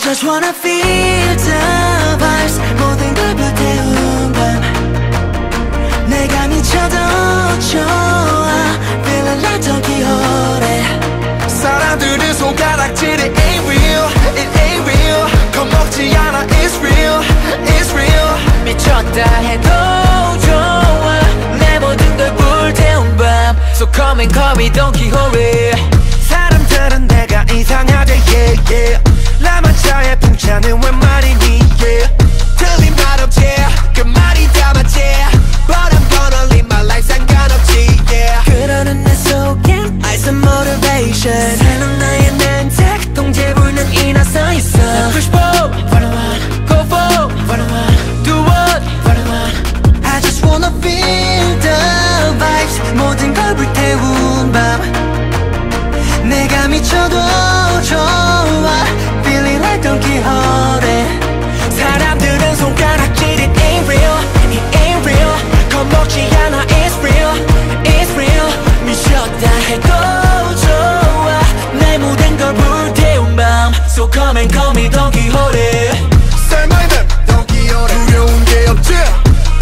just wanna feel the vibes 모든 걸 불태운 밤 내가 미쳐도 좋아 Feeling like Don Quixote 사람들은 손가락질이 ain't real It ain't real 겁먹지 않아 It's real It's real 미쳤다 해도 좋아 내 모든 걸 불태운 밤 So come and call me Don Quixote So come and call me Don Quixote Say my name Don Quixote 두려운 게 없지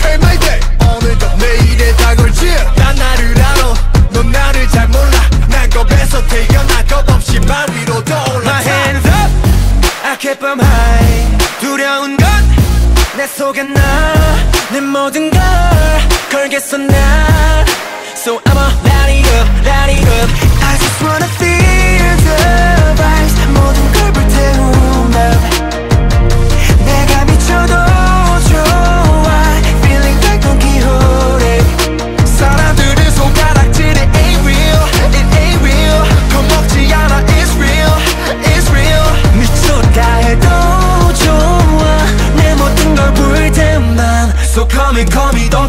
Pay my day 오늘도 내일에 다 걸지 난 나를 알아 넌 나를 잘 몰라 난 겁에서 태어나 겁없이 말 위로 떠올라 My hands up I keep 'em high 두려운 건 내 속에 나내 모든 걸 걸겠어 난 So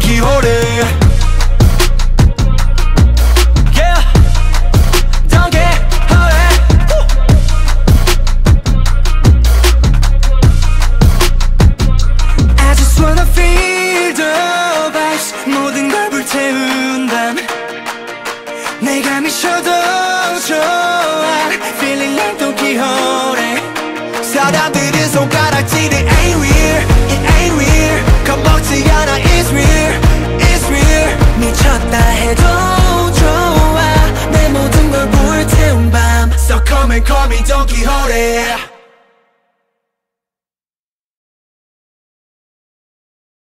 Don Quixote Yeah Don Quixote I just wanna feel the vibes 모든 걸 불태운 밤 내가 미쳐도 좋아 Feeling like Don Quixote 사람들은 손가락질이 ain't みドン・キホ